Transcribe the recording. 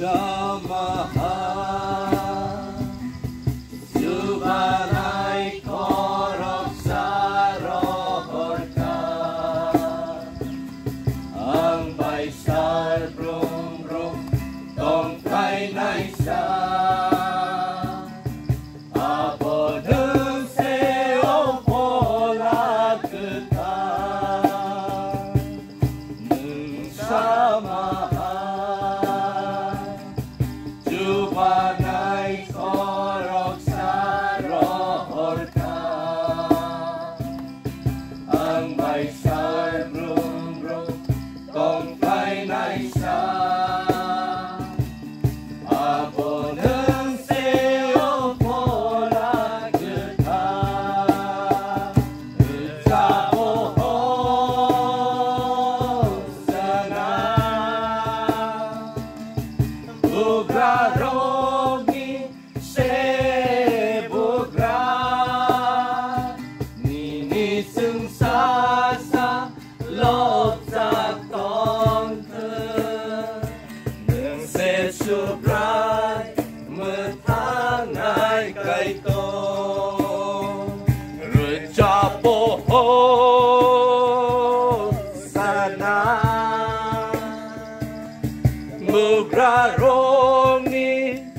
Shama. Mesubrat metangai kaito. Recapoho sana. Mugrarong Ini.